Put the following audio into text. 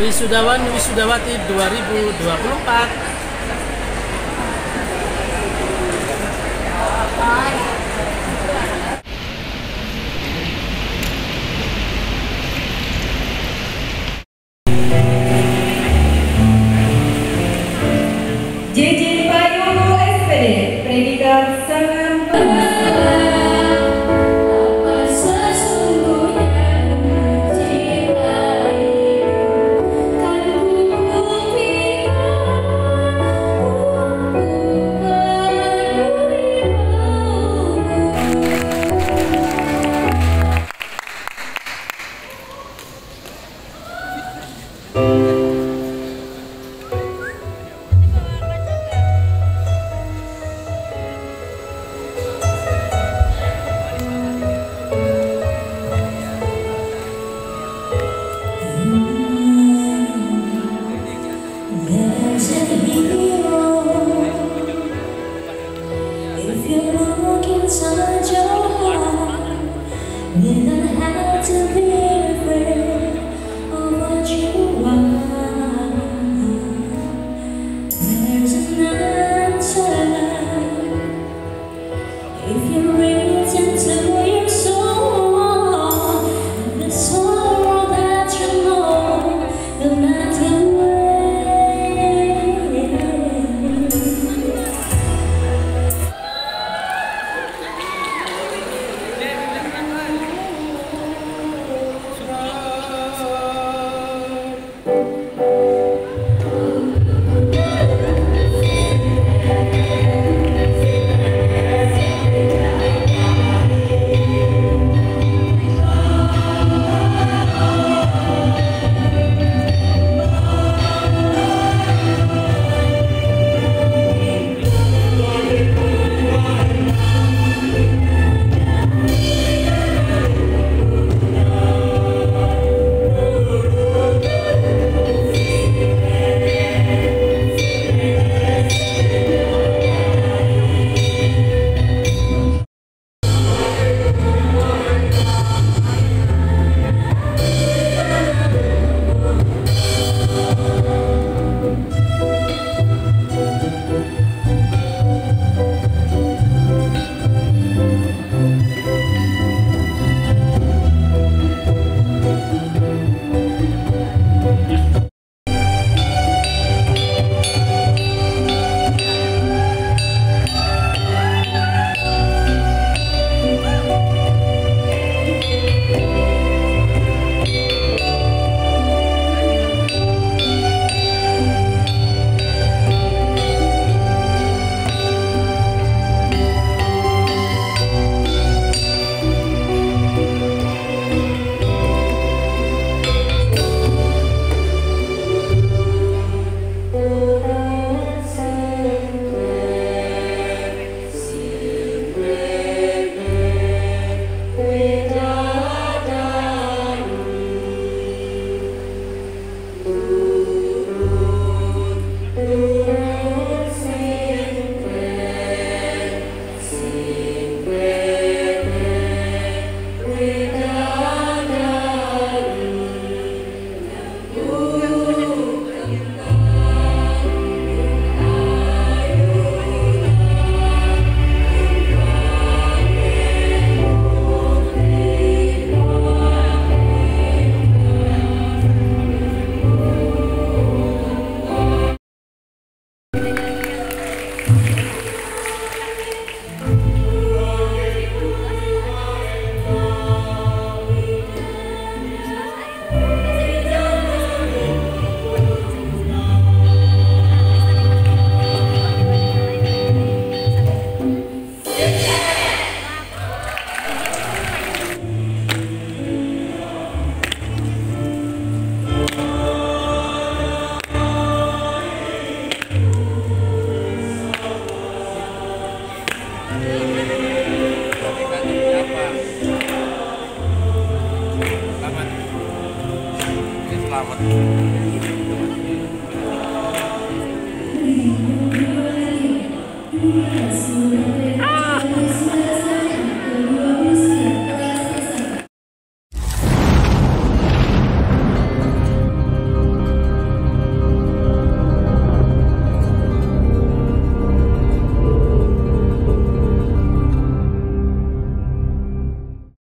Wisudawan Wisudawati 2024 JJ Payung SPD Predikat Sangat could look inside your heart Without having to be Yeah. Ah!